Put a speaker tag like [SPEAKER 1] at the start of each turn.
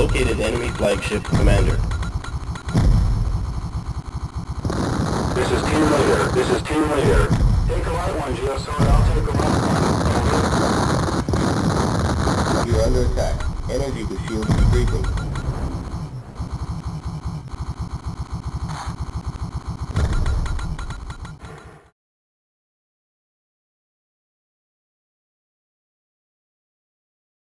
[SPEAKER 1] located enemy flagship, Commander.
[SPEAKER 2] This is team leader. This is team leader. Take a light one, GSO, and I'll take a light one.
[SPEAKER 3] You're under attack. Energy to shield debriefing.